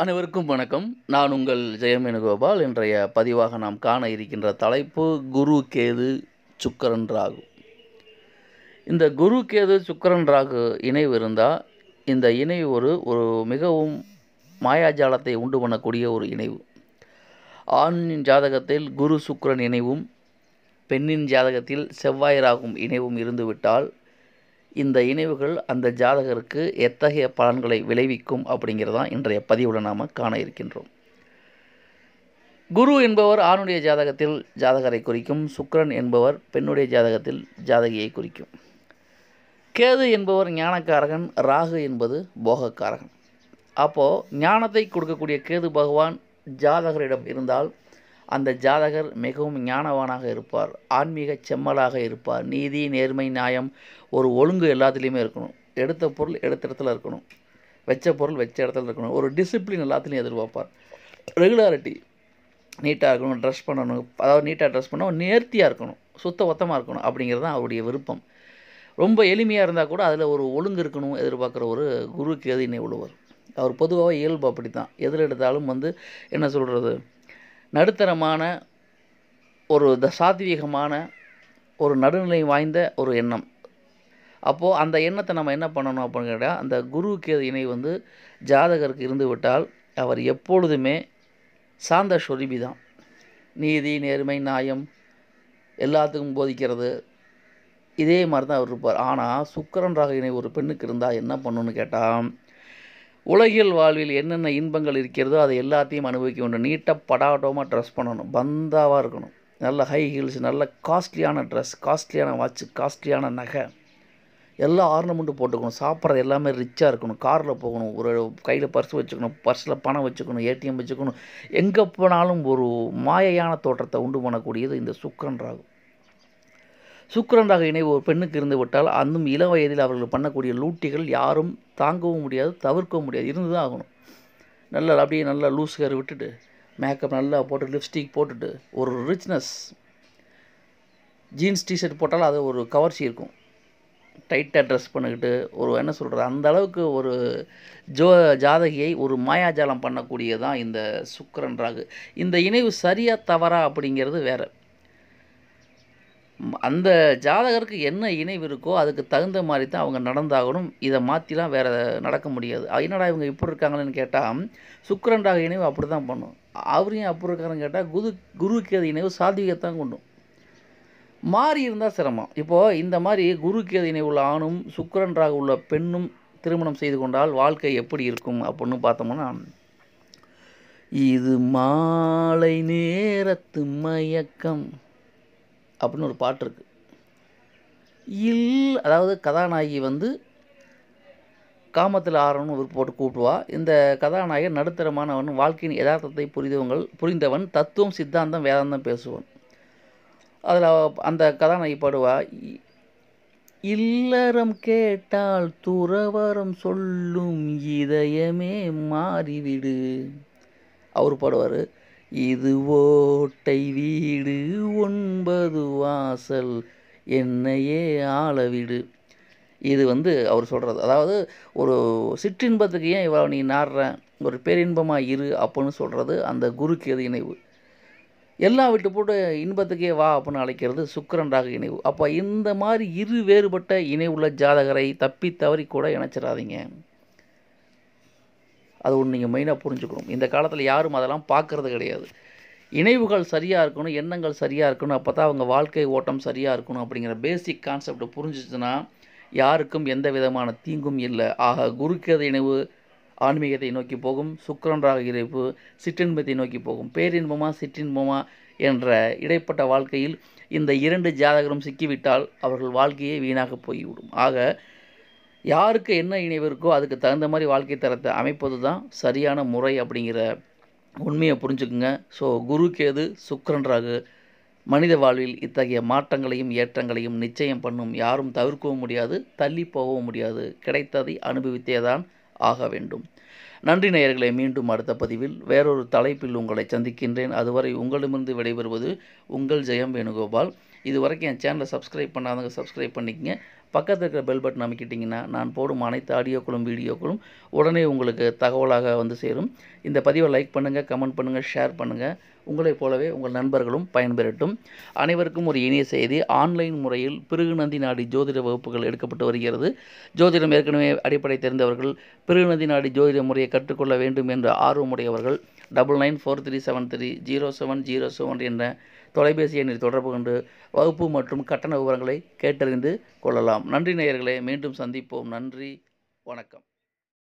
அனைவருக்கும் வணக்கம். நான் உங்கள் ஜெயமேனுகோபால் இன்றைய பதிவாக நாம் காண இருக்கின்ற தலைப்பு குரு கேது சுக்கரன் ராகு. இந்த குரு கேது சுக்கரன் ராகு இணைவு இருந்தால் இந்த இணைவு ஒரு ஒரு மிகவும் மாயாஜாலத்தை உண்டு பண்ணக்கூடிய ஒரு இணைவு. ஆணின் ஜாதகத்தில் குரு சுக்கரன் இணைவும் பெண்ணின் ஜாதகத்தில் செவ்வாய் ராகும் இணைவும் இருந்துவிட்டால் இந்த இணைவுகள் அந்த ஜாதகருக்கு எத்தகைய பலன்களை விளைவிக்கும் அப்படிங்கிறதான் இன்றைய பதிவில் நாம் காண இருக்கின்றோம். குரு என்பவர் ஆணுடைய ஜாதகத்தில் ஜாதகரை குறிக்கும் சுக்கரன் என்பவர் பெண்ணுடைய ஜாதகத்தில் ஜாதகியை குறிக்கும். கேது என்பவர் ஞானக்காரகன் ராகு என்பது போகக்காரகன். அப்போது ஞானத்தை கொடுக்கக்கூடிய கேது பகவான் ஜாதகரிடம் இருந்தால் அந்த ஜாதகர் மிகவும் ஞானவானாக இருப்பார் ஆன்மீக செம்மலாக இருப்பார். நீதி நேர்மை நியாயம் ஒரு ஒழுங்கு எல்லாத்துலேயுமே இருக்கணும். எடுத்த பொருள் எடுத்த இடத்துல இருக்கணும். வச்ச பொருள் வச்ச இடத்துல இருக்கணும். ஒரு டிசிப்ளின் எல்லாத்துலேயும் எதிர்பார்ப்பார். ரெகுலாரிட்டி நீட்டாக இருக்கணும் ட்ரெஸ் பண்ணணும். அதாவது நீட்டாக ட்ரெஸ் பண்ணணும் நேர்த்தியாக இருக்கணும். சுத்த ஒத்தமாக இருக்கணும் அப்படிங்கிறது தான் அவருடைய விருப்பம். ரொம்ப எளிமையாக இருந்தால் கூட அதில் ஒரு ஒழுங்கு இருக்கணும் எதிர்பார்க்குற ஒரு குரு கேதினை உள்ளவர். அவர் பொதுவாக இயல்பு அப்படி தான் எதில் எடுத்தாலும் வந்து என்ன சொல்கிறது நடுத்தரமான ஒரு த சாத்வீகமான ஒரு நடுநிலை வாய்ந்த ஒரு எண்ணம். அப்போது அந்த எண்ணத்தை நம்ம என்ன பண்ணணும் அப்படின்னு கேட்டால் அந்த குரு கேது இணை வந்து ஜாதகருக்கு இருந்து விட்டால் அவர் எப்பொழுதுமே சாந்த சொரிபி தான். நீதி நேர்மை நியாயம் எல்லாத்துக்கும் போதிக்கிறது. இதே மாதிரி தான் அவர் இருப்பார். ஆனால் சுக்கரன் ராக இணை ஒரு பெண்ணுக்கு இருந்தால் என்ன பண்ணணும்னு கேட்டால் உலகில் வாழ்வில் என்னென்ன இன்பங்கள் இருக்கிறதோ அதை எல்லாத்தையும் அனுபவிக்க வேண்டும். நீட்டாக படாட்டமாக ட்ரெஸ் பண்ணணும். பந்தாவாக இருக்கணும். நல்ல ஹை ஹீல்ஸ் நல்ல காஸ்ட்லியான ட்ரெஸ் காஸ்ட்லியான வாட்ச் காஸ்ட்லியான நகை. எல்லா ஆர்னமெண்ட்டும் போட்டுக்கணும். சாப்பிட்றது எல்லாமே ரிச்சாக இருக்கணும். காரில் போகணும். ஒரு கையில் பர்ஸ் வச்சுக்கணும். பர்ஸில் பணம் வச்சுக்கணும். ஏடிஎம் வச்சுக்கணும். எங்கே போனாலும் ஒரு மாயையான தோற்றத்தை உண்டு பண்ணக்கூடியது இந்த சுக்கரன் ராகு. சுக்கரன் ராக இணைவு ஒரு பெண்ணுக்கு இருந்து விட்டால் அந்தும் இள வயதில் அவர்கள் பண்ணக்கூடிய லூட்டிகள் யாரும் தாங்கவும் முடியாது தவிர்க்கவும் முடியாது. இருந்து தான் ஆகணும். நல்லா அப்படியே நல்லா லூஸ் ஹேர் விட்டுட்டு மேக்கப் நல்லா போட்டு லிப்ஸ்டிக் போட்டுட்டு ஒரு ரிச்னஸ் ஜீன்ஸ் டிஷர்ட் போட்டாலும் அது ஒரு கவர்ச்சி இருக்கும். டைட்டாக ட்ரெஸ் பண்ணிக்கிட்டு ஒரு என்ன சொல்கிறது அந்த அளவுக்கு ஒரு ஜோ ஜாதகியை ஒரு மாயாஜாலம் பண்ணக்கூடியதான் இந்த சுக்கரன் ராகு இந்த இணைவு சரியாக தவறா அப்படிங்கிறது வேறு. அந்த ஜாதகருக்கு என்ன இணைவு இருக்கோ அதுக்கு தகுந்த மாதிரி தான் அவங்க நடந்தாகணும். இதை மாற்றிலாம் வேறு நடக்க முடியாது. என்னடா இவங்க இப்படி இருக்காங்களேன்னு கேட்டால் சுக்கரன் ராக இணைவு அப்படி தான் பண்ணும். அவரையும் அப்படி இருக்காருன்னு கேட்டால் குரு குருக்கேது இணைவு சாத்விகத்தான் கொண்டும். மாறி இருந்தால் சிரமம். இப்போது இந்த மாதிரி குருக்கேது இணைவு உள்ள ஆணும் சுக்கரன் ராக உள்ள பெண்ணும் திருமணம் செய்து கொண்டால் வாழ்க்கை எப்படி இருக்கும் அப்படின்னு பார்த்தோம்னா இது மாலை நேரத்து மயக்கம். அப்படின்னு ஒரு பாட்டு இருக்குது இல் அதாவது கதாநாயகி வந்து காமத்தில் ஆரணும் போட்டு கூப்பிடுவா. இந்த கதாநாயகன் நடுத்தரமானவன் வாழ்க்கையின் யதார்த்தத்தை புரிந்தவங்கள் புரிந்தவன் தத்துவம் சித்தாந்தம் வேதாந்தம் பேசுவான். அதில் அந்த கதாநாயகி பாடுவா இல்லறம் கேட்டால் துறவரம் சொல்லும் இதயமே மாறிவிடு. அவர் பாடுவார் இது ஓட்டை வீடு ஒன்பது வாசல் என்னையே ஆளவிடு. இது வந்து அவர் சொல்கிறது அதாவது ஒரு சிற்றின்பத்துக்கு ஏன் இவ்வளோ நீ நாடுற? ஒரு பேரின்பமாக இரு அப்படின்னு சொல்கிறது அந்த குருக்கேது இணைவு. எல்லாம் விட்டு போட்டு இன்பத்துக்கே வா அப்படின்னு அழைக்கிறது சுக்கரன் ராக இணைவு. அப்போ இந்த மாதிரி இரு வேறுபட்ட இணைவுள்ள ஜாதகரை தப்பி தவறி கூட இணைச்சிடாதீங்க. அது ஒன்று நீங்கள் மெயினாக புரிஞ்சுக்கணும். இந்த காலத்தில் யாரும் அதெல்லாம் பார்க்குறது கிடையாது. இணைவுகள் சரியாக இருக்கணும் எண்ணங்கள் சரியாக இருக்கணும் அப்போ தான் அவங்க வாழ்க்கை ஓட்டம் சரியாக இருக்கணும் அப்படிங்கிற பேசிக் கான்செப்டை புரிஞ்சிச்சுன்னா யாருக்கும் எந்த விதமான தீங்கும் இல்லை. ஆக குருக்கேத இணைவு ஆன்மீகத்தை நோக்கி போகும் சுக்கரன் ராக இணைவு சிற்றின்பத்தை நோக்கி போகும். பேரின்பமா சிற்றின்பமா என்ற இடைப்பட்ட வாழ்க்கையில் இந்த இரண்டு ஜாதகரும் சிக்கிவிட்டால் அவர்கள் வாழ்க்கையே வீணாக போய்விடும். ஆக யாருக்கு என்ன இணைவு இருக்கோ அதுக்கு தகுந்த மாதிரி வாழ்க்கை தரத்தை அமைப்பது தான் சரியான முறை அப்படிங்கிற உண்மையை புரிஞ்சுக்குங்க. ஸோ குரு கேது சுக்கரன் ராகு மனித வாழ்வில் இத்தகைய மாற்றங்களையும் ஏற்றங்களையும் நிச்சயம் பண்ணும் யாரும் தவிர்க்கவும் முடியாது தள்ளி போகவும் முடியாது. கிடைத்ததை அனுபவித்தே தான் ஆக வேண்டும். நன்றி நேயர்களை மீண்டும் அடுத்த பதிவில் வேறொரு தலைப்பில் உங்களை சந்திக்கின்றேன். அதுவரை உங்களிடமிருந்து விடைபெறுவது உங்கள் ஜெயம் வேணுகோபால். இது வரைக்கும் என் சேனலை சப்ஸ்கிரைப் பண்ணாதவங்க சப்ஸ்கிரைப் பண்ணிக்கங்க. பக்கத்தில் இருக்கிற பெல் பட்டன் அமைக்கிட்டிங்கன்னா நான் போடும் அனைத்து ஆடியோக்களும் வீடியோக்களும் உடனே உங்களுக்கு தகவலாக வந்து சேரும். இந்த பதிவை லைக் பண்ணுங்கள் கமெண்ட் பண்ணுங்கள் ஷேர் பண்ணுங்கள் உங்களைப் போலவே உங்கள் நண்பர்களும் பயன்பெறட்டும். அனைவருக்கும் ஒரு இனிய செய்தி. ஆன்லைன் முறையில் பிருகுநந்தி நாடி ஜோதிட வகுப்புகள் எடுக்கப்பட்டு வருகிறது. ஜோதிடம் ஏற்கனவே அடிப்படை தெரிந்தவர்கள் பிருகுநந்தி நாடி ஜோதிட முறையை கற்றுக்கொள்ள வேண்டும் என்ற ஆர்வமுடையவர்கள். Double nine four three seven three zero seven zero seven என்ற தொலைபேசி எண்ணில் தொடர்பு கொண்டு வகுப்பு மற்றும் கட்டண விவரங்களை கேட்டறிந்து கொள்ளலாம். நன்றி நேயர்களே மீண்டும் சந்திப்போம். நன்றி வணக்கம்.